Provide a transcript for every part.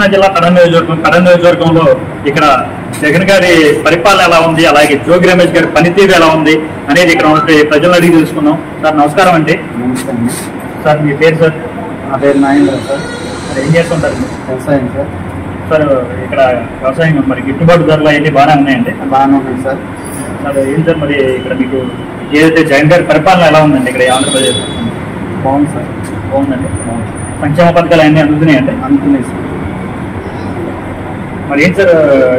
కృష్ణా జిల్లా కడన్ నియోజకవర్గం కడన్ నియోజకవర్గంలో ఇక్కడ జగన్ గారి పరిపాలన ఎలా ఉంది? అలాగే జోగి రమేష్ గారి పనితీరు ఎలా ఉంది అనేది ఇక్కడ ఉన్న ప్రజలను అడిగి తెలుసుకుందాం. సార్ నమస్కారం అండి. సార్ మీ పేరు సార్? నా పేరు నాగేంద్ర సార్. ఏం చేస్తుంటారు? మీరు? వ్యవసాయం సార్. సార్ ఇక్కడ వ్యవసాయం మరి గిట్టుబాటు ధరలు అవన్నీ బాగానే ఉన్నాయండి. బాగానే ఉన్నాను సార్. సార్ ఏం సార్ మరి ఇక్కడ మీకు ఏదైతే జగన్ గారి పరిపాలన ఎలా ఉందండి ఇక్కడ ఆంధ్రప్రదేశ్? బాగుంది సార్. బాగుందండి. సంక్షేమ పథకాలు అన్నీ అందుతున్నాయండి? అనుకునే సార్. మరి ఏం సార్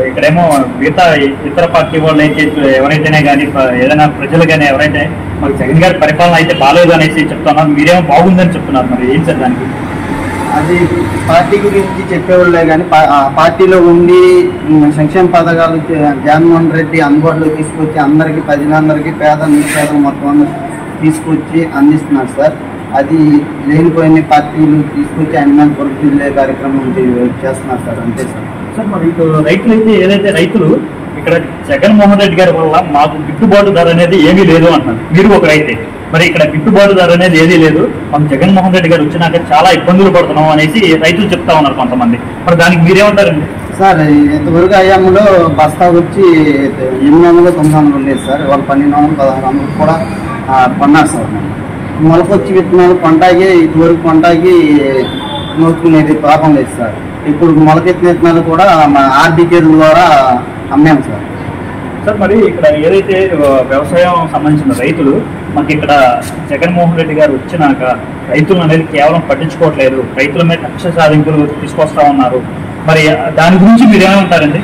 ఇక్కడేమో మిగతా ఇతర పార్టీ వాళ్ళు అయితే ఎవరైతేనే కానీ ఏదైనా ప్రజలు కానీ ఎవరైతే మరి జగన్ గారి పరిపాలన అయితే బాగాలేదు అనేసి చెప్తున్నారు. మీరేమో బాగుందని చెప్తున్నారు మరి ఏం సార్ దానికి? అది పార్టీ గురించి చెప్పేవాళ్ళే కానీ ఆ పార్టీలో ఉండి సంక్షేమ పథకాలు జగన్మోహన్ రెడ్డి అందుబాటులో తీసుకొచ్చి అందరికీ ప్రజలందరికీ పేద నిరుపేదలు మొత్తం తీసుకొచ్చి అందిస్తున్నారు సార్. అది లేనిపోయిన పార్టీలు తీసుకొచ్చి ఆయన కొరకు కార్యక్రమం చేస్తున్నారు సార్ అంతే సార్. సార్ మరి ఇప్పుడు రైతులు అయితే ఏదైతే రైతులు ఇక్కడ జగన్మోహన్ రెడ్డి గారి వల్ల మాకు గిట్టుబాటు ధర అనేది ఏమీ లేదు అంటున్నారు. మీరు ఒక రైతే మరి ఇక్కడ గిట్టుబాటు ధర అనేది ఏదీ లేదు. మనం జగన్మోహన్ రెడ్డి గారు వచ్చినాక చాలా ఇబ్బందులు పడుతున్నాం అనేసి రైతులు చెప్తా ఉన్నారు కొంతమంది. మరి దానికి మీరేమంటారండి? సార్ ఇంతవరకు అయ్యాములో బస్తా వచ్చి ఎనిమిది వందలు తొమ్మిది వందలు ఉండేది సార్. వాళ్ళు పన్నెండు వందలు పదహారు వందలు కూడా కొన్నారు సార్. మొలకొచ్చి విత్తనాలు కొంటాకి ఇటువరకు పంటకి నోచుకునేది పాపం లేదు సార్. ఇప్పుడు మొలకెత్తిన విత్తనాలు కూడా మా ఆర్బీకే ద్వారా అమ్మాము సార్. సార్ మరి ఇక్కడ ఏదైతే వ్యవసాయం సంబంధించిన రైతులు మాకు ఇక్కడ జగన్మోహన్ రెడ్డి గారు వచ్చినాక రైతులు అనేది కేవలం పట్టించుకోవట్లేదు. రైతుల మీద కక్ష సాధింపులు తీసుకొస్తా ఉన్నారు. మరి దాని గురించి మీరేమంటారండి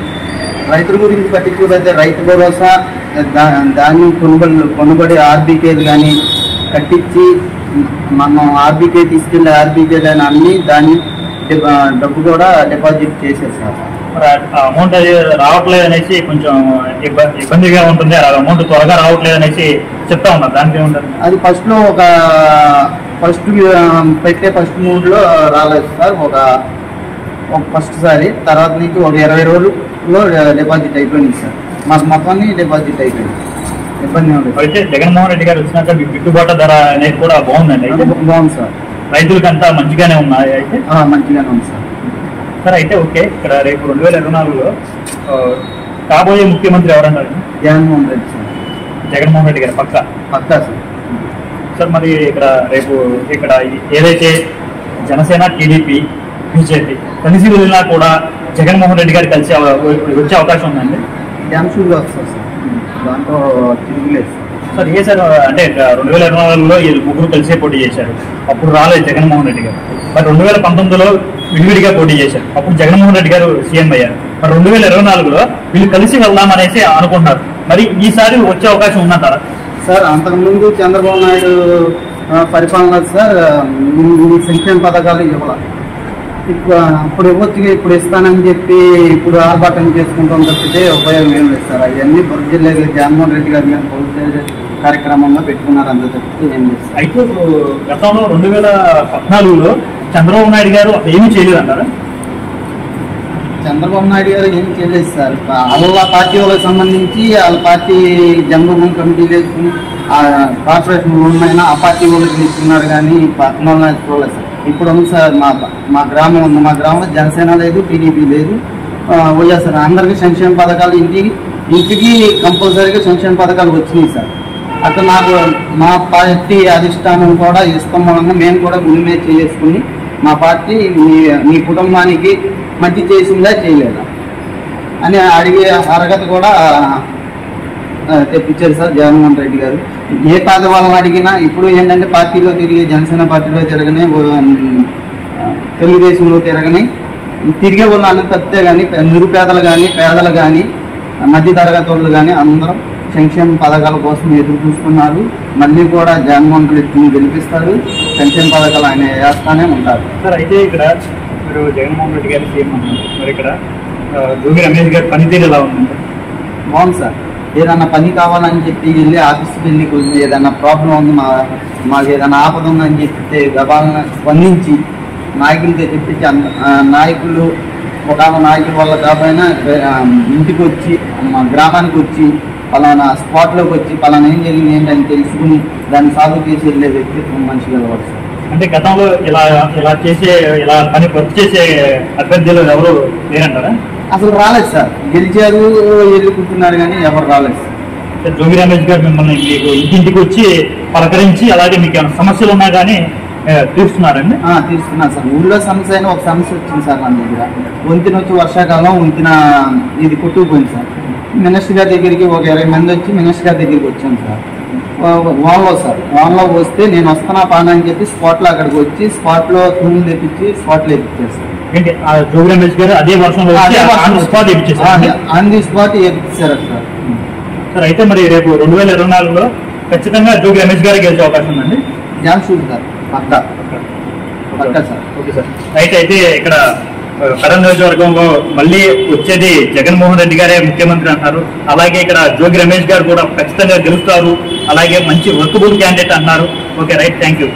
రైతుల గురించి పట్టించుకోకపోతే రైతు భరోసా దా- ధాన్యం కొనుగోలు కొనుగోలు ఆర్బీకేలు కానీ కట్టించి మనం ఆర్బీకే తీసుకెళ్ళి ఆర్బీకే కానీ అన్ని దాన్ని డబ్బు కూడా డిపాజిట్ చేసేది సార్. అమౌంట్ అది రావట్లేదు అనేసి కొంచెం ఇబ్బ- ఇబ్బందిగా ఉంటుంది. అమౌంట్ త్వరగా రావట్లేదు అనేసి చెప్తా ఉన్నారు. దానికి ఏముంటుంది? అది ఫస్ట్లో ఒక ఫస్ట్ పెట్టే ఫస్ట్ మూడ్లో రాలేదు సార్. ఒక ఒక ఫస్ట్ సారి. తర్వాత నుంచి ఒక ఇరవై రోజుల్లో డిపాజిట్ అయిపోయింది సార్. మాకు మొత్తాన్ని డిపాజిట్ అయిపోయింది. ఇబ్బంది ఉంది అయితే జగన్మోహన్ రెడ్డి గారు వచ్చినాక మీకు గిట్టుబాటు ధర అనేది కూడా బాగుందండి బాగుంది సార్. రైతులకంతా మంచిగానే ఉన్నాయి అయితే? మంచిగానే ఉంది సార్. సార్ అయితే ఓకే. ఇక్కడ రేపు రెండు వేల ఇరవై నాలుగులో కాబోయే ముఖ్యమంత్రి ఎవరన్నారు జగన్మోహన్ రెడ్డి సార్. జగన్మోహన్ రెడ్డి గారు పక్క? పక్కా సార్. సార్ మరి ఇక్కడ రేపు ఇక్కడ ఏదైతే జనసేన టీడీపీ బీజేపీ కలిసి వెళ్ళినా కూడా జగన్మోహన్ రెడ్డి గారు కలిసి వచ్చే అవకాశం ఉందండి? డ్యామ్ వస్తుంది సార్. దాంట్లో తిరుగులేదు సార్ ఏ సార్ అంటే రెండు వేల ఇరవై నాలుగులో ముగ్గురు కలిసే పోటీ చేశారు. అప్పుడు రాలేదు జగన్మోహన్ రెడ్డి గారు. మరి రెండు వేల పంతొమ్మిదిలో విడివిడిగా పోటీ చేశారు. అప్పుడు జగన్మోహన్ రెడ్డి గారు సీఎం అయ్యారు. మరి రెండు వేల ఇరవై నాలుగులో వీళ్ళు కలిసి వెళ్దాం అనేసి అనుకుంటున్నారు. మరి ఈసారి వచ్చే అవకాశం ఉందంటారా సార్? అంతకుముందు చంద్రబాబు నాయుడు పరిపాలన సార్ సంక్షేమ పథకాలు ఇవ్వాలి. ఇప్పుడు అప్పుడు ఇవ్వచ్చు ఇప్పుడు ఇస్తానని చెప్పి ఇప్పుడు ఆర్భాటం చేసుకుంటాం తప్పితే ఉపయోగం ఏం లేదు సార్. అవన్నీ బుర్జ జిల్లా జగన్మోహన్ రెడ్డి గారి మీద బుర్జ కార్యక్రమంలో పెట్టుకున్నారు అంత తప్పితే ఏం లేదు సార్. అయితే గతంలో రెండు వేల పద్నాలుగులో చంద్రబాబు నాయుడు గారు ఏమీ చేయలేదు అంటారా? చంద్రబాబు నాయుడు గారు ఏం చేయలేదు సార్. వాళ్ళ పార్టీ వాళ్ళకి సంబంధించి వాళ్ళ పార్టీ జన్మభూమి కమిటీలు వేసుకుని ఆ కార్పొరేషన్ లోన్ ఆ పార్టీ వాళ్ళకి ఇస్తున్నారు కానీ వాళ్ళని చూడలేదు సార్ ఇప్పుడు ఉంది సార్ మా మా గ్రామం ఉంది. మా గ్రామంలో జనసేన లేదు టీడీపీ లేదు. ఆ, వైఎస్ఆర్ అందరికీ సంక్షేమ పథకాలు ఇంటికి ఇంటికి కంపల్సరీగా సంక్షేమ పథకాలు వచ్చినాయి సార్. అక్కడ నాకు మా పార్టీ అధిష్టానం కూడా ఇస్తాం మేము కూడా గుడి చేసుకుని మా పార్టీ మీ మీ కుటుంబానికి మంచి చేసిందా చేయలేదా? అని అడిగే అర్హత కూడా తెప్పించారు సార్ జగన్మోహన్ రెడ్డి గారు. ఏ పేద వాళ్ళని అడిగినా ఇప్పుడు ఏంటంటే పార్టీలో తిరిగి జనసేన పార్టీలో తిరగని తెలుగుదేశంలో తిరగని తిరిగే వాళ్ళు అన్న తప్పితే కానీ నిరుపేదలు కానీ పేదలు కానీ మధ్య తరగతి వాళ్ళు కానీ అందరం సంక్షేమ పథకాల కోసం ఎదురు చూస్తున్నారు. మళ్ళీ కూడా జగన్మోహన్ రెడ్డిని గెలిపిస్తారు. సంక్షేమ పథకాలు ఆయన వేస్తానే ఉంటారు. సార్ అయితే ఇక్కడ మీరు జగన్మోహన్ రెడ్డి గారు సీఎం అన్నారు. మరి ఇక్కడ జోగి రమేష్ గారి పనితీరు ఎలా ఉందండి? బాగుంది సార్. ఏదన్నా పని కావాలని చెప్పి వెళ్ళి ఆఫీస్కి వెళ్ళి కొంచెం ఏదన్నా ప్రాబ్లం ఉంది మా మాకు ఏదైనా ఆపద ఉందని చెప్తే గబాలను స్పందించి నాయకులతో చెప్పించి నాయకులు ఒక నాయకుల వల్ల కాకపోయినా ఇంటికి వచ్చి మా గ్రామానికి వచ్చి పలానా స్పాట్లోకి వచ్చి పలానా ఏం జరిగింది ఏంటని తెలుసుకుని దాన్ని సాగు చేసి వెళ్ళే వ్యక్తిత్వం మనిషి కలవాలి అంటే గతంలో ఇలా ఇలా చేసే ఇలా పని వర్క్ చేసే అభ్యర్థులు ఎవరు లేరంటారా? అసలు రాలేదు సార్. గెలిచారు ఎదుర్కొంటున్నారు కానీ ఎవరు రాలేదు సార్. జోగి రమేష్ గారు మిమ్మల్ని మీకు ఇంటింటికి వచ్చి పలకరించి అలాగే మీకు ఏమైనా సమస్యలు ఉన్నా కానీ తీరుస్తున్నారండి? తీసుకున్నాను సార్. ఊళ్ళో సమస్య అయినా ఒక సమస్య వచ్చింది సార్ మన దగ్గర. వంతిన వచ్చి వర్షాకాలం వంతిన ఇది కొట్టుకుపోయింది సార్. మినిస్టర్ గారి దగ్గరికి ఒక ఇరవై మంది వచ్చి మినిస్టర్ గారి దగ్గరికి వచ్చాను సార్. వాన్లో సార్. వాన్లో వస్తే నేను వస్తున్నా పానా అని చెప్పి స్పాట్లో అక్కడికి వచ్చి స్పాట్లో తుమ్ములు తెప్పించి స్పాట్లో ఎక్కించారు సార్ ఏంటి? ఆ జోగి రమేష్ గారు అదే వర్షంలో స్పాట్ ఇప్పించేసారు ఆన్ ది స్పాట్ ఎక్కించారు సార్. అయితే మరి రేపు రెండు వేల ఇరవై నాలుగులో ఖచ్చితంగా జోగి రమేష్ గారికి గెలిచే అవకాశం ఉందండి? షూట్ సార్. పక్కా. పక్కా. సార్. Okay sir. అయితే అయితే ఇక్కడ కడప నియోజకవర్గంలో మళ్ళీ వచ్చేది జగన్మోహన్ రెడ్డి గారే ముఖ్యమంత్రి అంటున్నారు. అలాగే ఇక్కడ జోగి రమేష్ గారు కూడా ఖచ్చితంగా గెలుస్తారు. అలాగే మంచి వర్కబుల్ క్యాండిడేట్ అంటున్నారు. Okay right. Thank you.